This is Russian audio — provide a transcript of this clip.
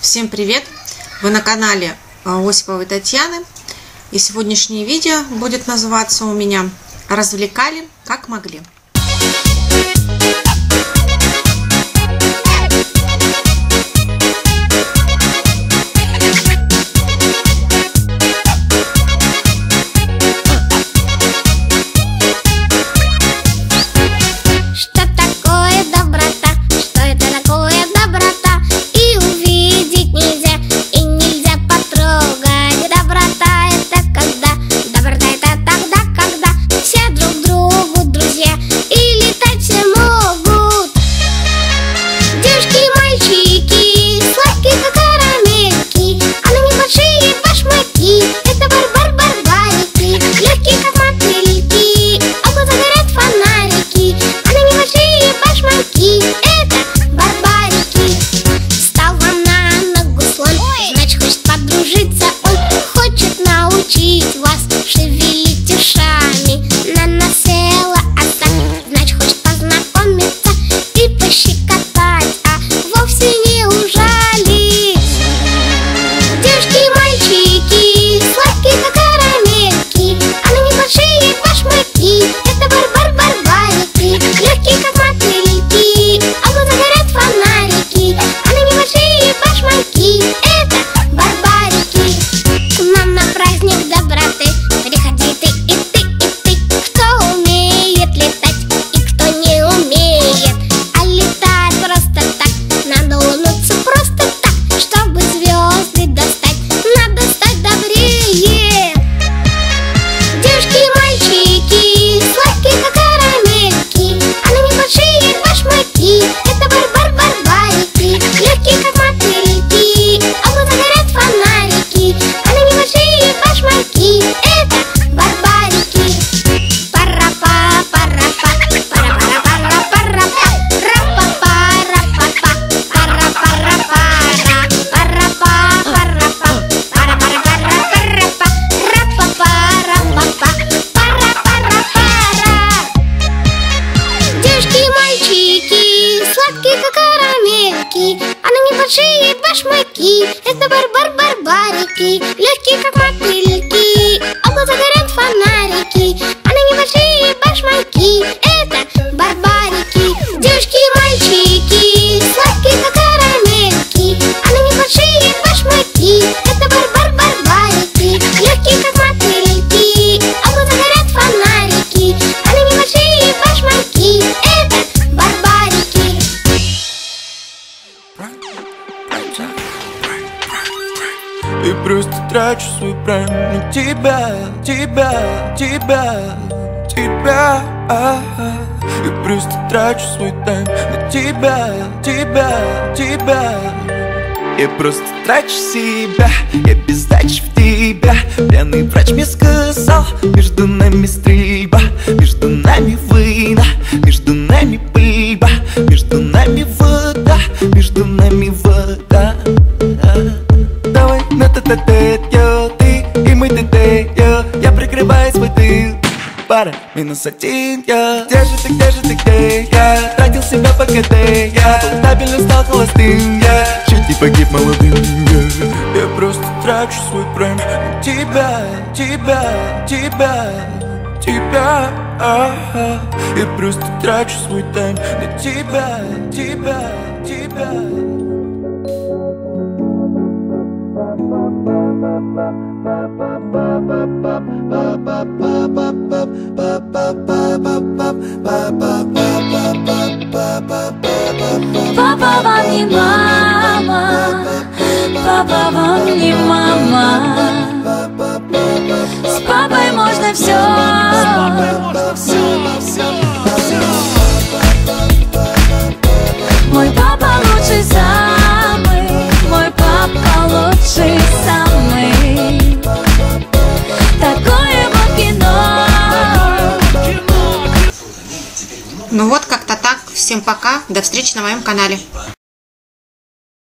Всем привет! Вы на канале а, Осиповой Татьяны. И сегодняшнее видео будет называться у меня «Развлекали как могли». की इस बार बार बार बार की लड़की का И просто трачу свой прайм на тебя, тебя, тебя, тебя. И просто трачу свой тайм на тебя, тебя, тебя. Я просто трачу себя, я без сдачи в тебя. Пьяный врач мне сказал, между нами стрельба Между нами война, Пара, минус один, я. Где же ты, где же ты, где я? Тратил себя по КТ, я. Был стабильно, стал холостым, я. Чуть не погиб молодым, я. Я просто трачу свой прайм тебя, тебя, тебя Тебя, ага. Я просто трачу свой тайм на тебя, тебя, тебя Папа вам не мама, папа вам не мама. С папой можно все. Мой папа Ну вот, как-то так. Всем пока. До встречи на моем канале.